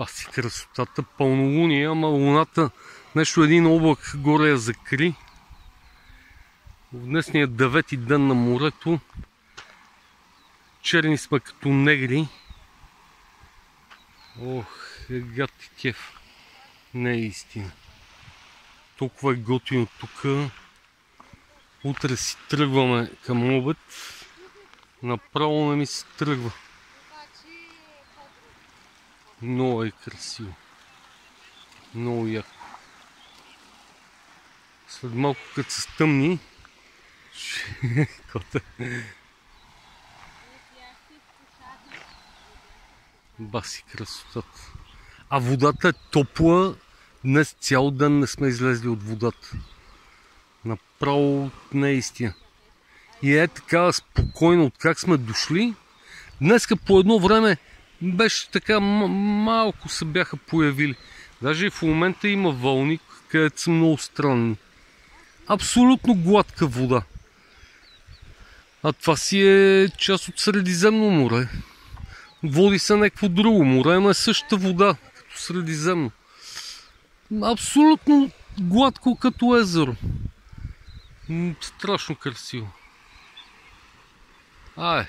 Баси красотата, пълнолуние, ама луната нещо един облак горе я закри. В днесния девети ден на морето черни сме като негри. Ох, е гад кеф. Не е истина. Толкова е готино тук. Утре си тръгваме към обед. Направо не ми се тръгва. Много е красиво. Много яко. След малко като се стъмни, Кота. Баси красотата. А водата е топла. Днес цял ден не сме излезли от водата. Направо не е истина. И е така спокойно от как сме дошли. Днеска по едно време беше така малко се бяха появили. Даже и в момента има вълни, където са много странни. Абсолютно гладка вода. А това си е част от Средиземно море. Води се някакво друго море, ама е същата вода, като Средиземно. Абсолютно гладко като езеро. Страшно красиво. Ай.